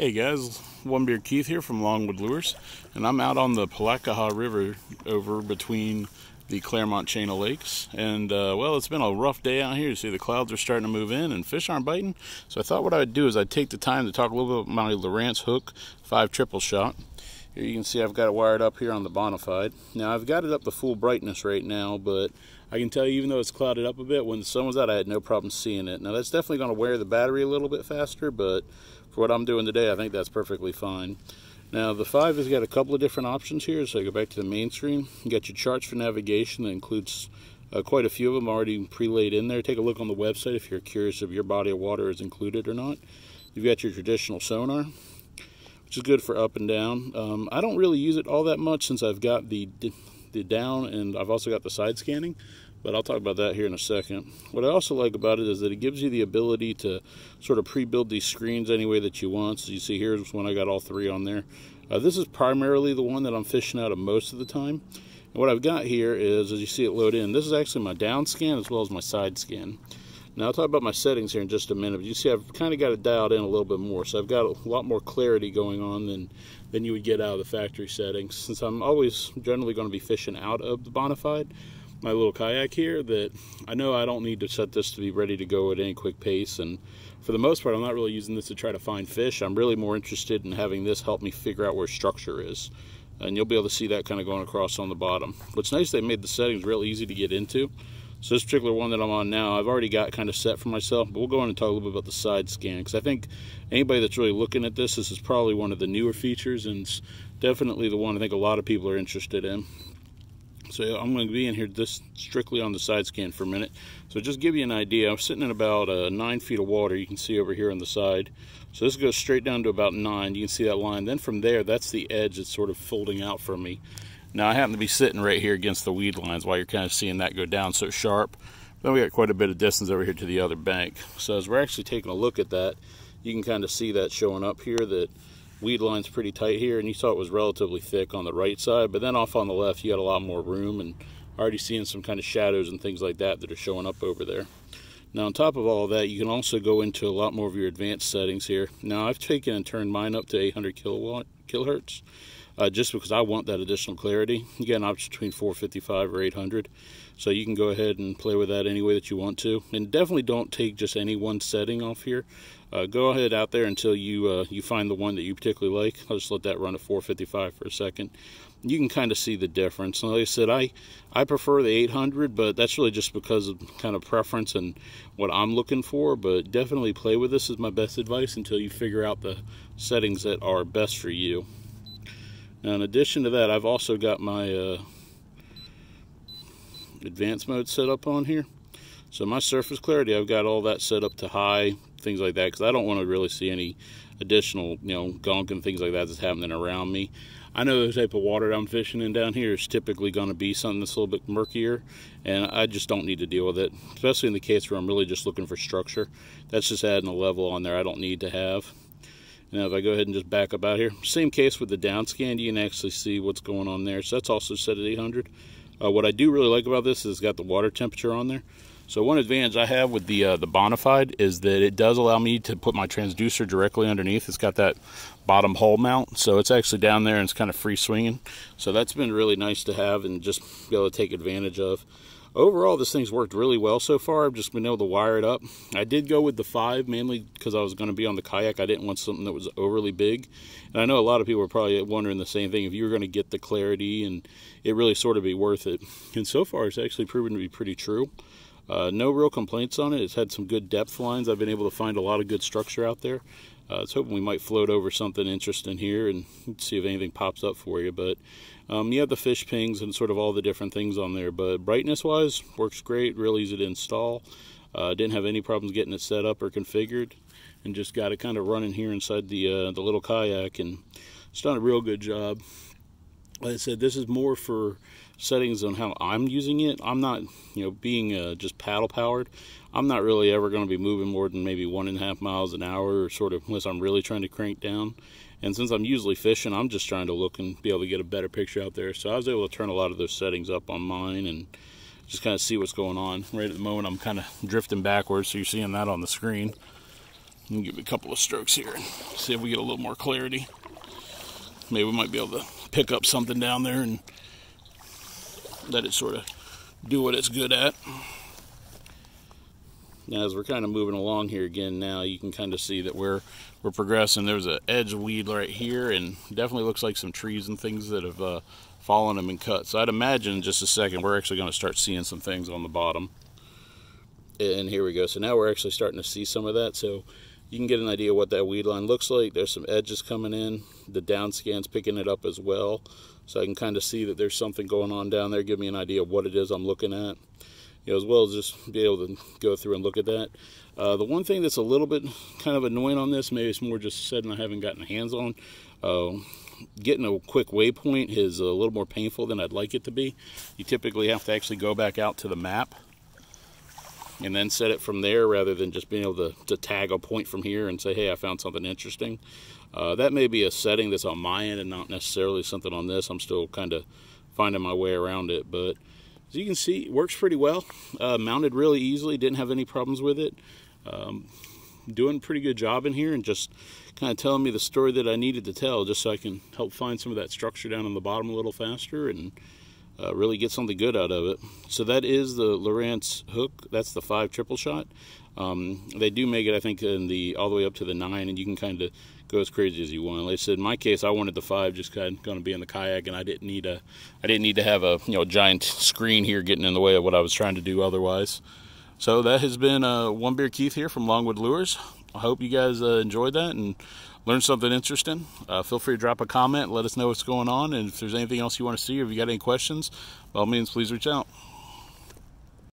Hey guys, One Beer Keith here from Longwood Lures, and I'm out on the Palatlakaha River over between the Clermont chain of lakes. And uh, well, it's been a rough day out here. You see the clouds are starting to move in and fish aren't biting. So I thought what I'd do is I'd take the time to talk a little bit about my Lowrance hook 5 triple shot. Here you can see I've got it wired up here on the Bonafide. Now I've got it up to full brightness right now, but I can tell you even though it's clouded up a bit, when the sun was out I had no problem seeing it. Now that's definitely going to wear the battery a little bit faster, but for what I'm doing today, I think that's perfectly fine. Now the 5 has got a couple of different options here, so go back to the main screen. You got your charts for navigation that includes uh, quite a few of them already pre-laid in there. Take a look on the website if you're curious if your body of water is included or not. You've got your traditional sonar, which is good for up and down. Um, I don't really use it all that much since I've got the, the down and I've also got the side scanning but I'll talk about that here in a second. What I also like about it is that it gives you the ability to sort of pre-build these screens any way that you want. So you see here's when I got all three on there. Uh, this is primarily the one that I'm fishing out of most of the time. And what I've got here is, as you see it load in, this is actually my down scan as well as my side scan. Now I'll talk about my settings here in just a minute, but you see I've kind of got it dialed in a little bit more. So I've got a lot more clarity going on than, than you would get out of the factory settings. Since I'm always generally going to be fishing out of the Bonafide, my little kayak here that I know I don't need to set this to be ready to go at any quick pace and for the most part I'm not really using this to try to find fish I'm really more interested in having this help me figure out where structure is and you'll be able to see that kind of going across on the bottom what's nice they made the settings real easy to get into so this particular one that I'm on now I've already got kind of set for myself but we'll go on and talk a little bit about the side scan because I think anybody that's really looking at this this is probably one of the newer features and it's definitely the one I think a lot of people are interested in so I'm going to be in here just strictly on the side scan for a minute. So just give you an idea, I'm sitting in about uh, nine feet of water. You can see over here on the side. So this goes straight down to about nine. You can see that line. Then from there, that's the edge that's sort of folding out from me. Now I happen to be sitting right here against the weed lines while you're kind of seeing that go down so sharp. Then we got quite a bit of distance over here to the other bank. So as we're actually taking a look at that, you can kind of see that showing up here that weed line's pretty tight here and you saw it was relatively thick on the right side but then off on the left you got a lot more room and already seeing some kind of shadows and things like that that are showing up over there now on top of all of that you can also go into a lot more of your advanced settings here now I've taken and turned mine up to 800 kilowatt kilohertz uh, just because I want that additional clarity. You get an option between 455 or 800, so you can go ahead and play with that any way that you want to. And definitely don't take just any one setting off here. Uh, go ahead out there until you uh, you find the one that you particularly like. I'll just let that run at 455 for a second. You can kind of see the difference. And like I said, I I prefer the 800, but that's really just because of kind of preference and what I'm looking for. But definitely play with this is my best advice until you figure out the settings that are best for you. Now in addition to that, I've also got my uh, advanced mode set up on here. So my surface clarity, I've got all that set up to high, things like that, because I don't want to really see any additional, you know, gunk and things like that that's happening around me. I know the type of water I'm fishing in down here is typically going to be something that's a little bit murkier, and I just don't need to deal with it, especially in the case where I'm really just looking for structure. That's just adding a level on there I don't need to have. Now if I go ahead and just back up out here, same case with the down scan, you can actually see what's going on there. So that's also set at 800. Uh, what I do really like about this is it's got the water temperature on there. So one advantage I have with the uh, the Bonafide is that it does allow me to put my transducer directly underneath. It's got that bottom hole mount, so it's actually down there and it's kind of free swinging. So that's been really nice to have and just be able to take advantage of overall this thing's worked really well so far. I've just been able to wire it up. I did go with the five mainly because i was going to be on the kayak. I didn't want something that was overly big. And i know a lot of people are probably wondering the same thing. If you were going to get the clarity and it really sort of be worth it. And so far it's actually proven to be pretty true. Uh, no real complaints on it. It's had some good depth lines. I've been able to find a lot of good structure out there I was hoping we might float over something interesting here and see if anything pops up for you. But um, you have the fish pings and sort of all the different things on there. But brightness wise, works great, real easy to install. Uh, didn't have any problems getting it set up or configured and just got it kind of running here inside the, uh, the little kayak and it's done a real good job. Like I said, this is more for settings on how I'm using it. I'm not, you know, being uh, just paddle powered. I'm not really ever going to be moving more than maybe one and a half miles an hour, or sort of unless I'm really trying to crank down. And since I'm usually fishing, I'm just trying to look and be able to get a better picture out there. So I was able to turn a lot of those settings up on mine and just kind of see what's going on. Right at the moment, I'm kind of drifting backwards, so you're seeing that on the screen. Let me give it a couple of strokes here and see if we get a little more clarity. Maybe we might be able to pick up something down there and let it sort of do what it's good at. Now, as we're kind of moving along here again now, you can kind of see that we're we're progressing. There's an edge weed right here, and definitely looks like some trees and things that have uh, fallen and been cut. So I'd imagine in just a second we're actually going to start seeing some things on the bottom. And here we go. So now we're actually starting to see some of that. So you can get an idea what that weed line looks like. There's some edges coming in. The down scan's picking it up as well. So I can kind of see that there's something going on down there. Give me an idea of what it is I'm looking at you know, as well as just be able to go through and look at that. Uh, the one thing that's a little bit kind of annoying on this, maybe it's more just setting I haven't gotten hands on. Uh, getting a quick waypoint is a little more painful than I'd like it to be. You typically have to actually go back out to the map and then set it from there rather than just being able to, to tag a point from here and say, hey, I found something interesting. Uh, that may be a setting that's on my end and not necessarily something on this. I'm still kind of finding my way around it, but as you can see, it works pretty well. Uh, mounted really easily, didn't have any problems with it. Um, doing a pretty good job in here and just kind of telling me the story that I needed to tell just so I can help find some of that structure down on the bottom a little faster and uh, really get something good out of it. So that is the Lowrance hook. That's the five triple shot. Um, they do make it, I think, in the all the way up to the nine, and you can kind of go as crazy as you want. Like I said, in my case, I wanted the five, just kind of going to be in the kayak, and I didn't need a, I didn't need to have a you know giant screen here getting in the way of what I was trying to do otherwise. So that has been uh, one beer Keith here from Longwood Lures. I hope you guys uh, enjoyed that and learned something interesting. Uh, feel free to drop a comment, let us know what's going on, and if there's anything else you want to see or if you got any questions, by all means, please reach out.